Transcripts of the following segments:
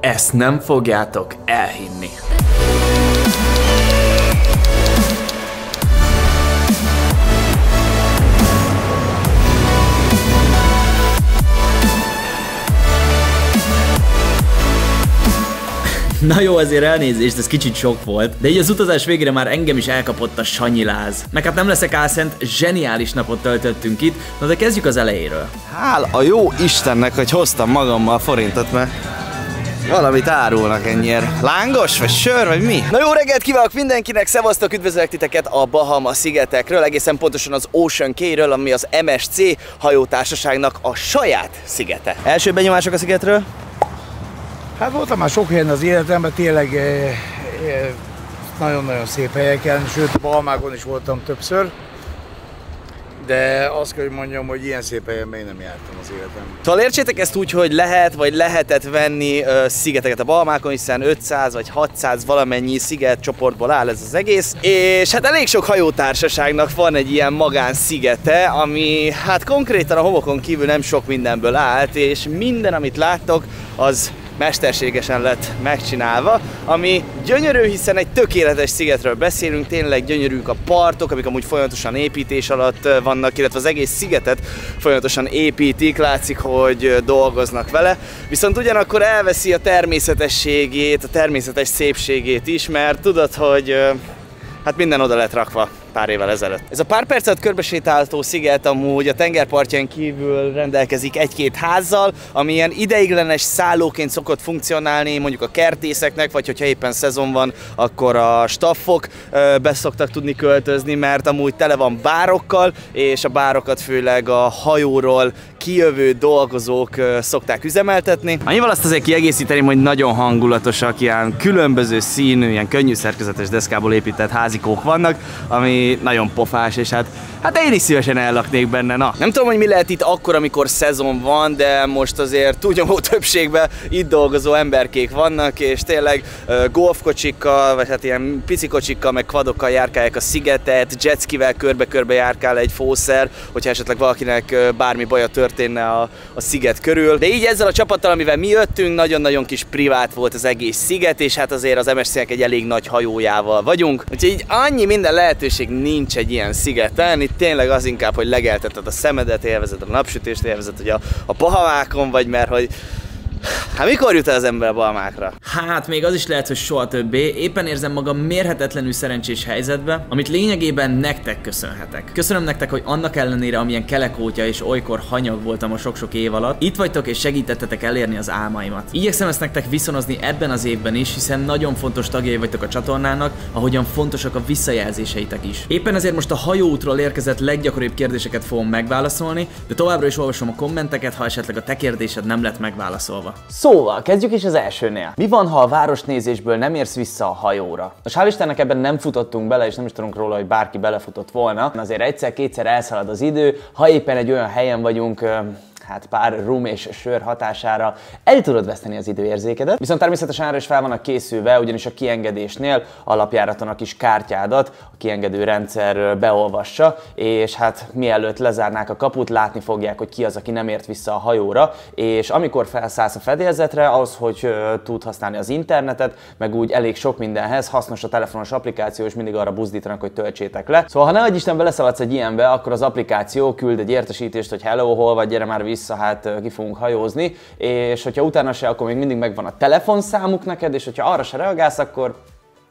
Ezt nem fogjátok elhinni. Na jó, azért elnézést, ez kicsit sok volt, de így az utazás végére már engem is elkapott a sanyiláz. Meg hát nem leszek álszent, zseniális napot töltöttünk itt, na de kezdjük az elejéről. Hál a jó Istennek, hogy hoztam magammal forintot, mert valamit árulnak ennyire. Lángos, vagy sör, vagy mi? Na jó reggelt kívánok mindenkinek, szevasztok, üdvözlök titeket a Bahama szigetekről, egészen pontosan az Ocean K-ről, ami az MSC hajótársaságnak a saját szigete. Első benyomások a szigetről? Hát voltam már sok helyen az életemben, tényleg eh, eh, nagyon-nagyon szép helyeken, sőt Balmágon is voltam többször. De azt kell, hogy mondjam, hogy ilyen szép helyen még nem jártam az életemben. Szóval értsétek ezt úgy, hogy lehet vagy lehetett venni ö, szigeteket a Balmákon, hiszen 500 vagy 600 valamennyi sziget csoportból áll ez az egész. És hát elég sok hajótársaságnak van egy ilyen magán szigete, ami hát konkrétan a homokon kívül nem sok mindenből állt, és minden, amit láttok, az mesterségesen lett megcsinálva, ami gyönyörű, hiszen egy tökéletes szigetről beszélünk, tényleg gyönyörűk a partok, amik amúgy folyamatosan építés alatt vannak, illetve az egész szigetet folyamatosan építik, látszik, hogy dolgoznak vele, viszont ugyanakkor elveszi a természetességét, a természetes szépségét is, mert tudod, hogy hát minden oda lett rakva pár évvel ezelőtt. Ez a pár percet körbesétáltó sziget amúgy a tengerpartján kívül rendelkezik egy-két házzal, ami ilyen ideiglenes szállóként szokott funkcionálni, mondjuk a kertészeknek, vagy hogyha éppen szezon van, akkor a staffok beszoktak tudni költözni, mert amúgy tele van bárokkal, és a bárokat főleg a hajóról kijövő dolgozók szokták üzemeltetni. Annyival azt azért kiegészíteném, hogy nagyon hangulatosak, ilyen különböző színű, ilyen könnyű szerkezetes deszkából épített házikók vannak, ami nagyon pofás, és hát, hát én is szívesen ellaknék benne, na. Nem tudom, hogy mi lehet itt akkor, amikor szezon van, de most azért túlnyomó többségben itt dolgozó emberkék vannak, és tényleg uh, golfkocsikkal, vagy hát ilyen pici kocsikkal, meg kvadokkal járkálják a szigetet, jetskivel körbe-körbe járkál egy fószer, hogyha esetleg valakinek bármi baja történne a, a sziget körül. De így ezzel a csapattal, amivel mi jöttünk, nagyon-nagyon kis privát volt az egész sziget, és hát azért az MSZ-nek egy elég nagy hajójával vagyunk. Úgyhogy így annyi minden lehetőség nincs egy ilyen szigeten, itt tényleg az inkább, hogy legelteted a szemedet, élvezed a napsütést, élvezed, hogy a, a pahavákon vagy, mert hogy Hát mikor jut el az ember a balmákra? Hát még az is lehet, hogy soha többé. Éppen érzem magam mérhetetlenül szerencsés helyzetbe, amit lényegében nektek köszönhetek. Köszönöm nektek, hogy annak ellenére, amilyen kelekótya és olykor hanyag voltam a sok-sok év alatt, itt vagytok és segítettetek elérni az álmaimat. Igyekszem ezt nektek viszonozni ebben az évben is, hiszen nagyon fontos tagjai vagytok a csatornának, ahogyan fontosak a visszajelzéseitek is. Éppen ezért most a hajóútról érkezett leggyakoribb kérdéseket fogom megválaszolni, de továbbra is olvasom a kommenteket, ha esetleg a te kérdésed nem lett megválaszolva. Szóval, kezdjük is az elsőnél. Mi van, ha a városnézésből nem érsz vissza a hajóra? Most hál' Istennek ebben nem futottunk bele, és nem is tudunk róla, hogy bárki belefutott volna. Azért egyszer-kétszer elszalad az idő, ha éppen egy olyan helyen vagyunk, hát pár rum és sör hatására el tudod veszteni az időérzékedet. Viszont természetesen erre is fel vannak készülve, ugyanis a kiengedésnél alapjáraton a kis kártyádat a kiengedő rendszer beolvassa, és hát mielőtt lezárnák a kaput, látni fogják, hogy ki az, aki nem ért vissza a hajóra, és amikor felszállsz a fedélzetre, az, hogy tud használni az internetet, meg úgy elég sok mindenhez, hasznos a telefonos applikáció, és mindig arra buzdítanak, hogy töltsétek le. Szóval, ha ne Isten beleszaladsz egy ilyenbe, akkor az applikáció küld egy értesítést, hogy hello, hol vagy, gyere már vissza, vissza, hát ki fogunk hajózni, és hogyha utána se, akkor még mindig megvan a telefonszámuk neked, és hogyha arra se reagálsz, akkor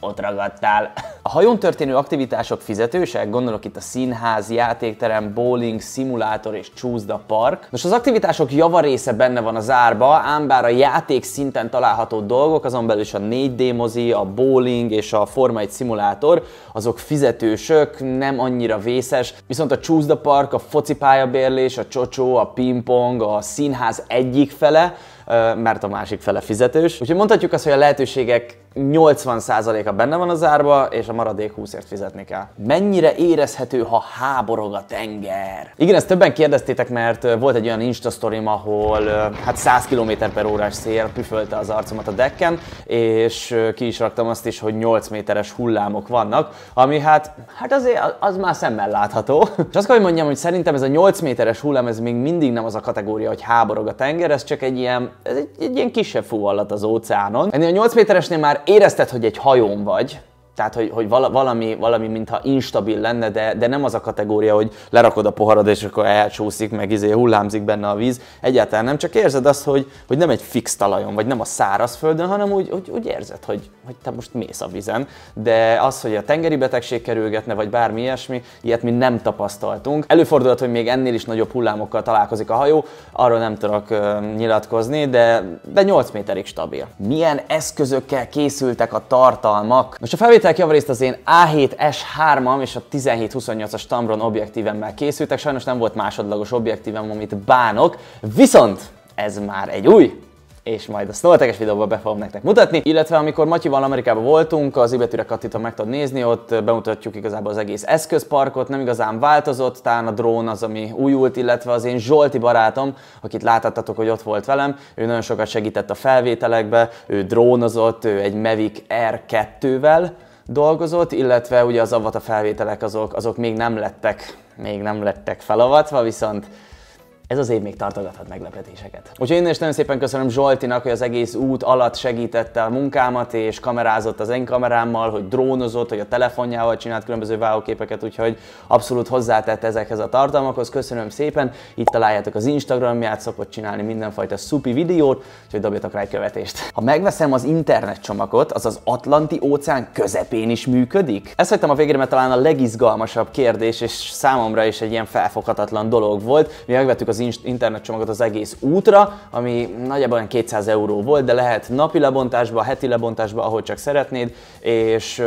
ott ragadtál. A hajón történő aktivitások fizetősek, gondolok itt a színház, játékterem, bowling, szimulátor és the Park. Most az aktivitások javarésze benne van az árba, ám bár a játék szinten található dolgok, azon belül is a 4D mozi, a bowling és a Forma 1 szimulátor, azok fizetősök, nem annyira vészes, viszont a the Park, a focipályabérlés, a csocsó, a pingpong, a színház egyik fele, mert a másik fele fizetős. Úgyhogy mondhatjuk azt, hogy a lehetőségek 80%-a benne van az árba, és a maradék 20-ért fizetni kell. Mennyire érezhető, ha háborog a tenger? Igen, ezt többen kérdeztétek, mert volt egy olyan Insta sztorim, ahol hát 100 km per órás szél püfölte az arcomat a decken, és ki is raktam azt is, hogy 8 méteres hullámok vannak, ami hát, hát azért az már szemmel látható. és azt kell, hogy mondjam, hogy szerintem ez a 8 méteres hullám, ez még mindig nem az a kategória, hogy háborog a tenger, ez csak egy ilyen, ez egy, egy ilyen kisebb fúvallat az óceánon. Ennél a 8 méteresnél már érezted, hogy egy hajón vagy, tehát, hogy, hogy valami, valami mintha instabil lenne, de, de nem az a kategória, hogy lerakod a poharad, és akkor elcsúszik, meg izé hullámzik benne a víz. Egyáltalán nem, csak érzed azt, hogy, hogy nem egy fix talajon, vagy nem a szárazföldön, hanem úgy, úgy, úgy érzed, hogy, hogy te most mész a vizen. De az, hogy a tengeri betegség kerülgetne, vagy bármi ilyesmi, ilyet mi nem tapasztaltunk. Előfordulhat, hogy még ennél is nagyobb hullámokkal találkozik a hajó, arról nem tudok uh, nyilatkozni, de, de 8 méterig stabil. Milyen eszközökkel készültek a tartalmak? Most a felvétel javarészt az én A7S3-am és a 17-28-as Tamron objektívemmel készültek, sajnos nem volt másodlagos objektívem, amit bánok, viszont ez már egy új és majd a Snowteges videóban be fogom nektek mutatni, illetve amikor Matyival Amerikában voltunk, az ibetűre kattítom meg tudod nézni, ott bemutatjuk igazából az egész eszközparkot, nem igazán változott, talán a drón az, ami újult, illetve az én Zsolti barátom, akit láthattatok, hogy ott volt velem, ő nagyon sokat segített a felvételekbe, ő drónozott, ő egy Mavic R2-vel, dolgozott, illetve ugye az avata felvételek azok, azok még nem lettek, még nem lettek felavatva, viszont ez az év még tartogathat meglepetéseket. Úgyhogy én is nagyon szépen köszönöm Zsoltinak, hogy az egész út alatt segítette a munkámat, és kamerázott az én kamerámmal, hogy drónozott, hogy a telefonjával csinált különböző vágóképeket, úgyhogy abszolút hozzátett ezekhez a tartalmakhoz. Köszönöm szépen, itt találjátok az Instagramját, szokott csinálni mindenfajta szupi videót, úgyhogy dobjatok rá egy követést. Ha megveszem az internet csomagot, az az Atlanti óceán közepén is működik? Ezt hagytam a végére, mert talán a legizgalmasabb kérdés, és számomra is egy ilyen felfoghatatlan dolog volt. Mi megvettük az internetcsomagot az egész útra, ami nagyjából 200 euró volt, de lehet napi lebontásba, heti lebontásba, ahogy csak szeretnéd, és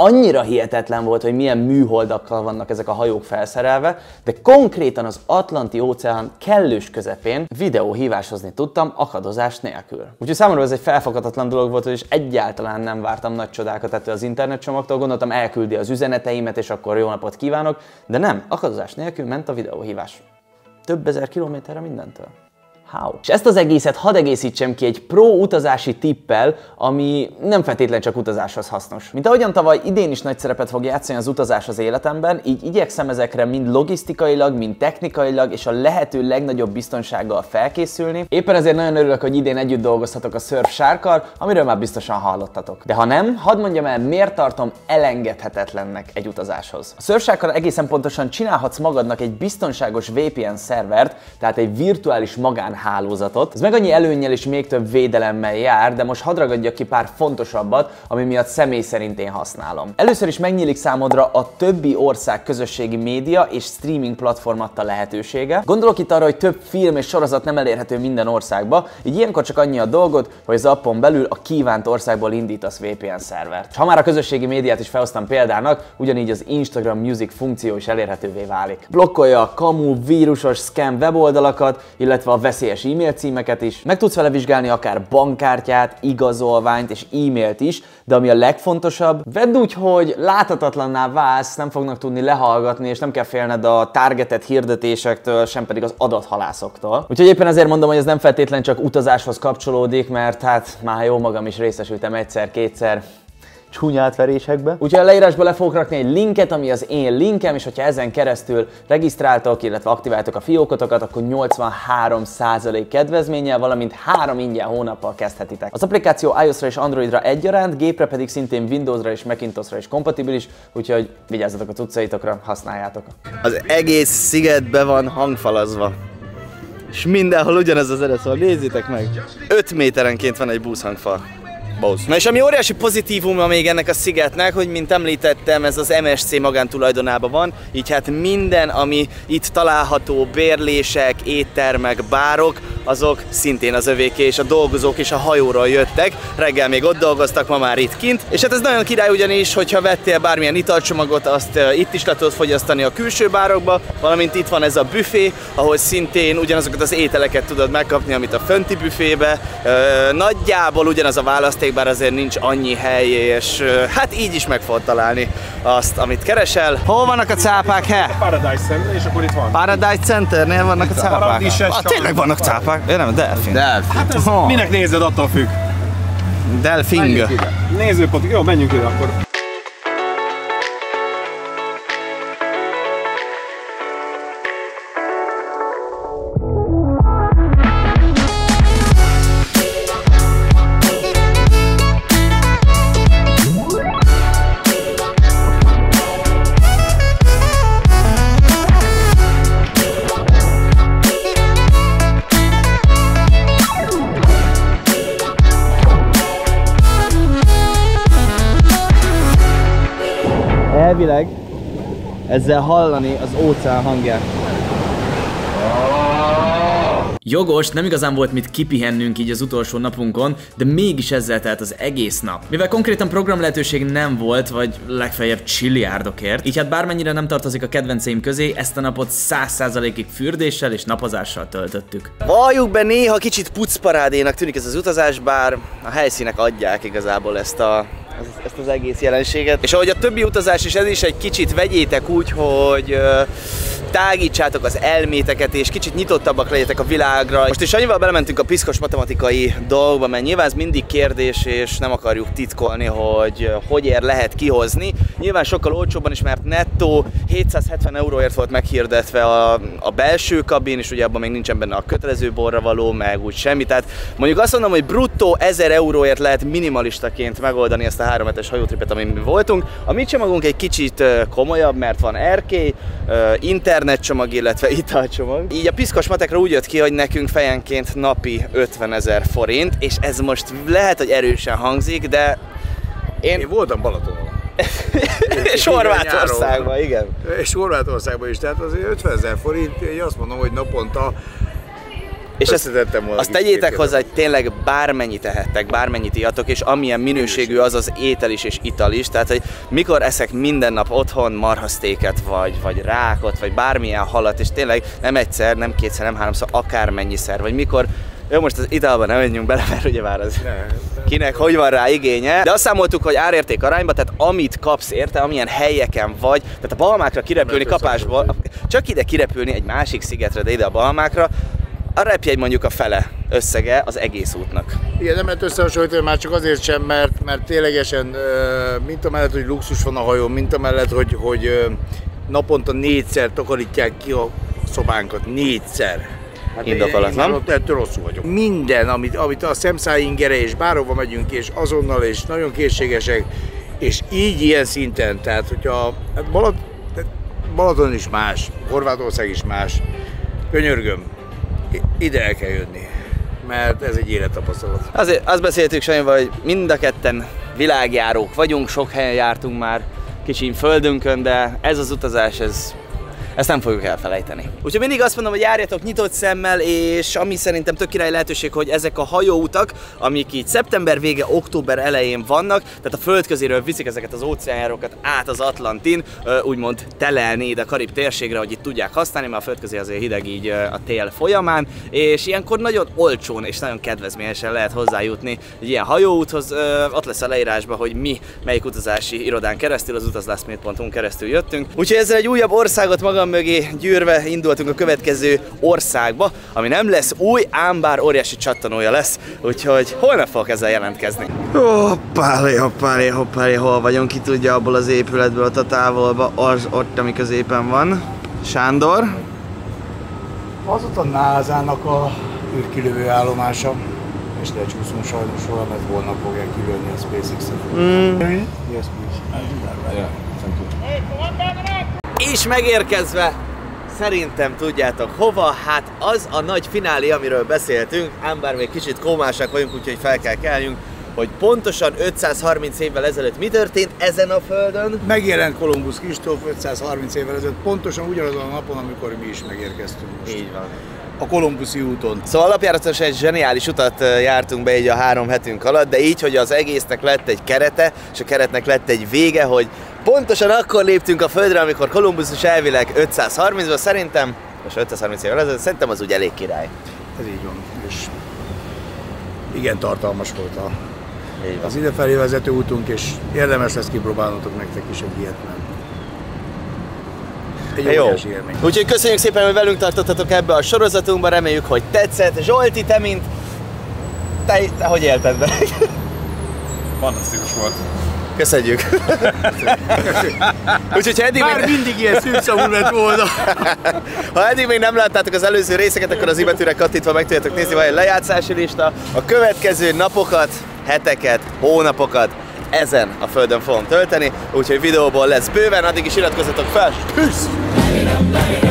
annyira hihetetlen volt, hogy milyen műholdakkal vannak ezek a hajók felszerelve, de konkrétan az Atlanti óceán kellős közepén videóhíváshozni tudtam akadozás nélkül. Úgyhogy számomra ez egy felfoghatatlan dolog volt, és egyáltalán nem vártam nagy csodákat ettől az internetcsomagtól, gondoltam elküldi az üzeneteimet, és akkor jó napot kívánok, de nem, akadozás nélkül ment a videóhívás több ezer kilométerre mindentől. How? És ezt az egészet hadd egészítsem ki egy pro utazási tippel, ami nem feltétlenül csak utazáshoz hasznos. Mint ahogyan tavaly idén is nagy szerepet fog játszani az utazás az életemben, így igyekszem ezekre mind logisztikailag, mind technikailag és a lehető legnagyobb biztonsággal felkészülni. Éppen ezért nagyon örülök, hogy idén együtt dolgozhatok a Surf Sharkkal, amiről már biztosan hallottatok. De ha nem, hadd mondjam el, miért tartom elengedhetetlennek egy utazáshoz. A Surf Sharkkal egészen pontosan csinálhatsz magadnak egy biztonságos VPN szervert, tehát egy virtuális magán hálózatot. Ez meg annyi előnnyel és még több védelemmel jár, de most hadd ragadjak ki pár fontosabbat, ami miatt személy szerint én használom. Először is megnyílik számodra a többi ország közösségi média és streaming platform adta lehetősége. Gondolok itt arra, hogy több film és sorozat nem elérhető minden országba, így ilyenkor csak annyi a dolgod, hogy az appon belül a kívánt országból indítasz VPN szervert. Ha már a közösségi médiát is felhoztam példának, ugyanígy az Instagram Music funkció is elérhetővé válik. Blokkolja a kamu, vírusos, scam weboldalakat, illetve a veszély veszélyes e-mail címeket is, meg tudsz vele vizsgálni akár bankkártyát, igazolványt és e-mailt is, de ami a legfontosabb, vedd úgy, hogy láthatatlanná válsz, nem fognak tudni lehallgatni, és nem kell félned a targetet hirdetésektől, sem pedig az adathalászoktól. Úgyhogy éppen ezért mondom, hogy ez nem feltétlen csak utazáshoz kapcsolódik, mert hát már jó magam is részesültem egyszer-kétszer csúnya átverésekbe. Úgyhogy a leírásba le fogok rakni egy linket, ami az én linkem, és hogyha ezen keresztül regisztráltok, illetve aktiváltok a fiókotokat, akkor 83% kedvezménnyel, valamint 3 ingyen hónappal kezdhetitek. Az applikáció iOS-ra és Androidra egyaránt, gépre pedig szintén Windowsra és Macintosra is kompatibilis, úgyhogy vigyázzatok a cuccaitokra, használjátok. Az egész sziget be van hangfalazva. És mindenhol ugyanez az zene, szóval nézzétek meg. 5 méterenként van egy buszhangfal. Bose. Na és ami óriási pozitívuma még ennek a szigetnek, hogy mint említettem, ez az MSC magántulajdonában van, így hát minden, ami itt található, bérlések, éttermek, bárok, azok szintén az övéké, és a dolgozók is a hajóról jöttek, reggel még ott dolgoztak, ma már itt kint, és hát ez nagyon király ugyanis, hogyha vettél bármilyen italcsomagot, azt itt is le tudod fogyasztani a külső bárokba, valamint itt van ez a büfé, ahol szintén ugyanazokat az ételeket tudod megkapni, amit a fönti büfébe. Nagyjából ugyanaz a választék, bár azért nincs annyi hely, és hát így is meg fogod találni azt, amit keresel. Hol vannak a cápák, he? Paradise Center, és akkor itt van. Paradise Centernél vannak a cápák. Paradise Ah, tényleg vannak cápák? Ja, nem, delfin. Delfin. Hát ez Oh. minek nézed, attól függ. Delfing. Nézőpont, jó, menjünk ide akkor. Ezzel hallani az óceán hangját. Jogos, nem igazán volt mit kipihennünk így az utolsó napunkon, de mégis ezzel telt az egész nap. Mivel konkrétan program lehetőség nem volt, vagy legfeljebb csilliárdokért, így hát bármennyire nem tartozik a kedvenceim közé, ezt a napot 100%-ig fürdéssel és napozással töltöttük. Valljuk be, néha kicsit pucparádénak tűnik ez az utazás, bár a helyszínek adják igazából ezt a ezt- ezt az egész jelenséget. És ahogy a többi utazás is, ez is egy kicsit vegyétek úgy, hogy tágítsátok az elméteket, és kicsit nyitottabbak legyetek a világra. Most is annyival belementünk a piszkos matematikai dolgokba, mert nyilván ez mindig kérdés, és nem akarjuk titkolni, hogy hogy ér lehet kihozni. Nyilván sokkal olcsóbban is, mert nettó 770 euróért volt meghirdetve a, a belső kabin, és ugye abban még nincsen benne a kötelező borra való, meg úgy semmi. Tehát mondjuk azt mondom, hogy bruttó 1000 euróért lehet minimalistaként megoldani ezt a három hetes hajótripet, amin mi voltunk. A mi csomagunk egy kicsit komolyabb, mert van erkély, internetcsomag, illetve italcsomag. Így a piszkos matekra úgy jött ki, hogy nekünk fejenként napi 50 ezer forint, és ez most lehet, hogy erősen hangzik, de én Én voltam Balatonon. és Horvátországban, igen. És Horvátországban is, tehát azért 50 ezer forint, én azt mondom, hogy naponta És ezt, azt tegyétek hozzá, hogy tényleg bármennyit tehettek, bármennyit ijatok, és amilyen minőségű az az étel is és ital is. Tehát, hogy mikor eszek minden nap otthon marhasztéket, vagy, vagy rákot, vagy bármilyen halat, és tényleg nem egyszer, nem kétszer, nem háromszor, akármennyiszer, vagy mikor jó, most az italban nem menjünk bele, mert ugye már az Ne, kinek hogy van rá igénye. De azt számoltuk, hogy árérték arányba, tehát amit kapsz érte, amilyen helyeken vagy, tehát a Balmákra kirepülni kapásból, csak ide kirepülni egy másik szigetre, de ide a Balmákra, a repjegy mondjuk a fele összege az egész útnak. Igen, nem lehet összehasonlítani, már csak azért sem, mert, mert ténylegesen, mint amellett, hogy luxus van a hajón, mint amellett, hogy, hogy naponta négyszer takarítják ki a szobánkat, négyszer. Hát Indokolatlan. ott ettől rosszul vagyok. Minden, amit, amit a szemszájingere és bárhova megyünk, és azonnal, és nagyon készségesek, és így ilyen szinten, tehát hogyha hát Balat, Balaton is más, Horvátország is más, könyörgöm, ide el kell jönni, mert ez egy élettapasztalat. Azért azt beszéltük Sanyival, hogy mind a ketten világjárók vagyunk, sok helyen jártunk már kicsin földünkön, de ez az utazás, ez ezt nem fogjuk elfelejteni. Úgyhogy mindig azt mondom, hogy járjatok nyitott szemmel, és ami szerintem tök király lehetőség, hogy ezek a hajóutak, amik így szeptember vége, október elején vannak, tehát a földközéről viszik ezeket az óceánjárókat át az Atlantin, úgymond telelni ide a Karib térségre, hogy itt tudják használni, mert a földközi azért hideg így a tél folyamán, és ilyenkor nagyon olcsón és nagyon kedvezményesen lehet hozzájutni egy ilyen hajóúthoz. Ott lesz a leírásban, hogy mi melyik utazási irodán keresztül, az utazlászmét.hu keresztül jöttünk. Úgyhogy ezzel egy újabb országot magam mögé gyűrve indultunk a következő országba, ami nem lesz új, ám bár óriási csattanója lesz, úgyhogy holnap fogok ezzel jelentkezni. Hoppálé, hoppálé, hoppálé, hol vagyunk, ki tudja abból az épületből, ott a távolba, az ott, ami középen van. Sándor, Az ott a NASA-nak a űrkilövő állomása, és lecsúszunk sajnos róla, mert holnap fogják kilőni a SpaceX-et. Mm. Yes, please. És megérkezve, szerintem tudjátok hova, hát az a nagy finálé, amiről beszéltünk, ám bár még kicsit kómásak vagyunk, úgyhogy fel kell kelnünk. hogy pontosan 530 évvel ezelőtt mi történt ezen a földön. Megjelent Kolumbusz Kristóf 530 évvel ezelőtt, pontosan ugyanazon a napon, amikor mi is megérkeztünk most. Így van. A Kolumbuszi úton. Szóval alapjáratosan egy zseniális utat ö, jártunk be így a három hetünk alatt, de így, hogy az egésznek lett egy kerete, és a keretnek lett egy vége, hogy pontosan akkor léptünk a földre, amikor Kolumbusz is elvileg 530-ban, szerintem, most 530 évvel ezelőtt, szerintem az úgy elég király. Ez így van. És igen tartalmas volt a, az idefelé vezető útunk, és érdemes lesz kipróbálnotok nektek is egy ilyet, mert egy Jó. élmény. Úgyhogy köszönjük szépen, hogy velünk tartottatok ebbe a sorozatunkban, reméljük, hogy tetszett. Zsolti, te mint... Te, te hogy élted be? Fantasztikus volt. Köszönjük. Úgyhogy eddig, Már még, mindig ilyen szűkszavú lett volna. ha eddig még nem láttátok az előző részeket, akkor az imetűre kattintva meg tudjátok nézni, van egy lejátszási lista. A következő napokat, heteket, hónapokat ezen a földön fogom tölteni, úgyhogy videóból lesz bőven, addig is iratkozzatok fel. Peace!